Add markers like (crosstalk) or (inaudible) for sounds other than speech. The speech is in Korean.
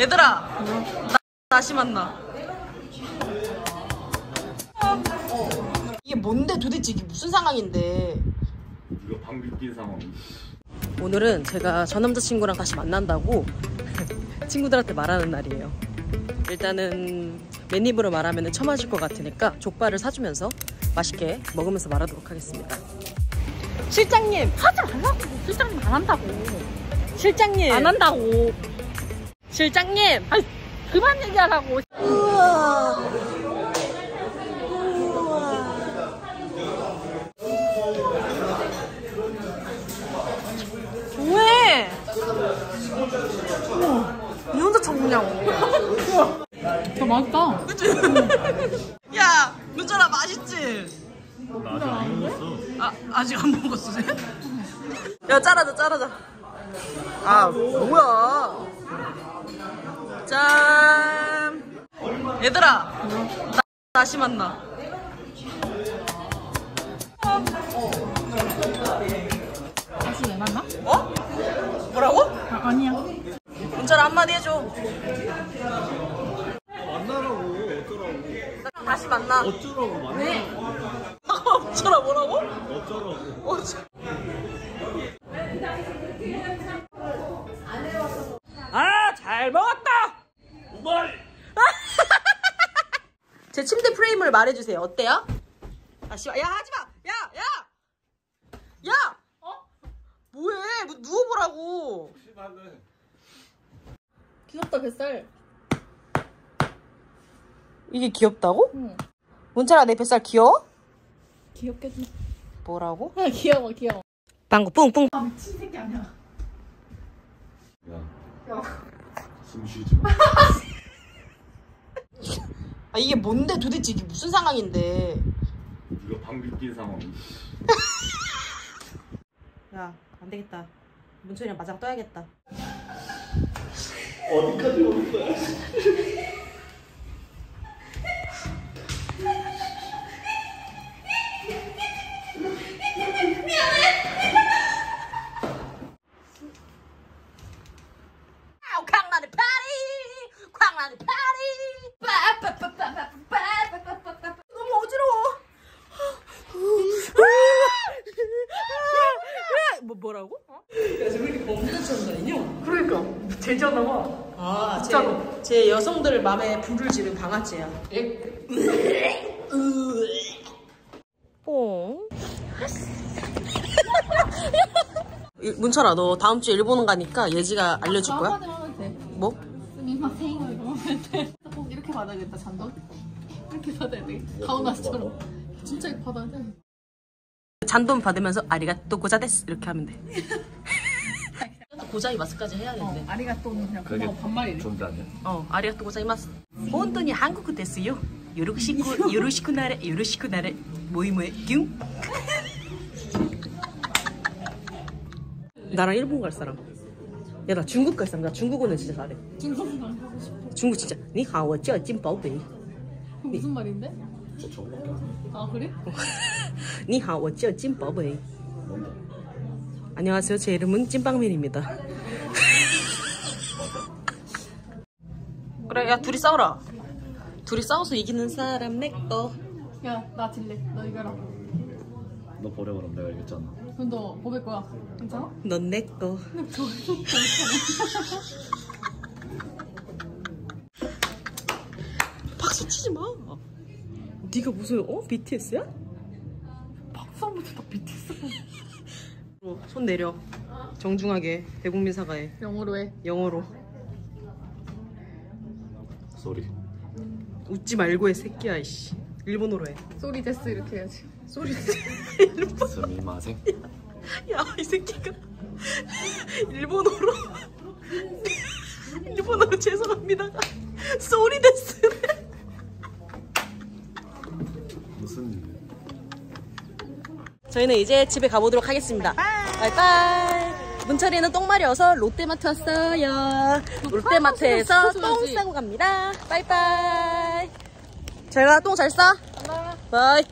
얘들아 나 다시 만나 이게 뭔데 도대체 이게 무슨 상황인데 이거 방귀 낀 상황. 오늘은 제가 전 남자친구랑 다시 만난다고 (laughs) 친구들한테 말하는 날이에요 일단은 맨 입으로 말하면 처맞을 것 같으니까 족발을 사주면서 맛있게 먹으면서 말하도록 하겠습니다 실장님 하지 말라고. 실장님 안 한다고. 실장님 안 한다고. 실장님 아이, 그만 얘기하라고. 우와. 왜? 니 혼자 참냐고. 더 맛있다. (laughs) 야, 문철아 맛있지? 나 아직 안 먹었어. 아, 아직 안 먹었어, 쟤? 야, 자르자, 자르자. 아, 뭐야. 짠. 얘들아, 나 다시 만나. 다시 왜 만나? 어? 뭐라고? 아, 아니야. 문철아 한마디 해줘. 만나라고 어쩌라고. 다시 만나. 어쩌라고 만나. 문철아 (laughs) 뭐라고? 어쩌라고. 어쩌... 제 침대 프레임을 말해주세요. 어때요? 아, 씨발. 야, 하지 마! 야, 야! 야! 어? 뭐해? 뭐 누워보라고. 심하네. 귀엽다, 뱃살. 이게 귀엽다고? 응. 문철아, 내 뱃살 귀여워? 귀엽겠네. 뭐라고? 아, 귀여워, 귀여워. 방구 뿡뿡. 아, 미친 새끼 아니야. 야. 야. 숨 쉬지 마. (laughs) 아, 이게 뭔데 도대체 이게 무슨 상황인데. 이거 방귀 낀 상황. (laughs) 야, 안 되겠다. 문철이랑 마장 떠야겠다. 어디까지 오는 거야? 강남의 파리! 강남의 파리! 뭐 뭐라고? 야, 저왜 이렇게 범죄자처럼 다니냐? 그러니까. 제지하나 봐. 아, 진짜로. 제, 제 여성들 맘에 불을 지른. 뽕. 이- (laughs) 문철아, 너 다음 주에 일본 가니까 예지가 알려줄 거야? 하면 돼. 뭐? 스미마셍 이거 하면 돼. 꼭 이렇게 받아야겠다, 잔돈. 이렇게 받아야 돼. 가오나스처럼. 진짜 이렇게 받아야 돼. 잔돈 받으면서 아리가또 고자데스 이렇게 하면 돼. (laughs) 고자이 마스까지 해야 어, 되는데. 어, 아리가또는 그냥 고마워 반말이네. 좀더 아니야? 어, 아리가또 고자이 마스. 혼돈이 한국어 됐어요. 요르시쿠 (laughs) 요르시쿠 나레 요르시쿠 나레 모이 모이 뀨. (laughs) 나랑 일본 갈 사람. 야 나 중국 갈 사람. 나 중국어는 진짜 잘해. 중국 진짜. 니하워 쩌진 바오베이. 무슨 말인데? 저 저거밖에 안 해. 아 그래? 니하, 워지어 찐밥웨이. 안녕하세요. 제 이름은 찐빵맨입니다. 그래, 야 둘이 싸우라. 둘이 싸워서 이기는 사람 내 거. 야, 나 질래. 너 이거라. 너 버려 그럼 내가 이겼잖아. 그럼 너 먹을 거야. 괜찮아? 넌 내 거. (laughs) 박수 치지 마. 네가 무슨 어 BTS야? 박수 한번 쳐. BTS. 어, 손 내려. 정중하게 대국민 사과해. 영어로 해. 영어로. sorry. 웃지 말고 해 새끼야 이씨. 일본어로 해. sorry です 이렇게 해야지. Sorry. すみません. (laughs) 야이 새끼가 일본어로 (laughs) 일본어로 죄송합니다가 sorry です래. 무슨 일? 저희는 이제 집에 가보도록 하겠습니다. bye bye. 문철이는 똥 마려워서 롯데마트 왔어요. 롯데마트에서 똥 똥. 싸고 갑니다. bye bye. 제가 똥 잘 싸. bye.